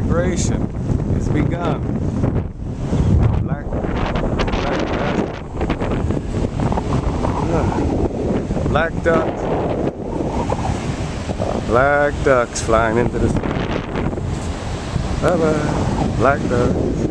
migration has begun. Black, black, black duck. Black ducks flying into the sky. Bye bye. Black ducks.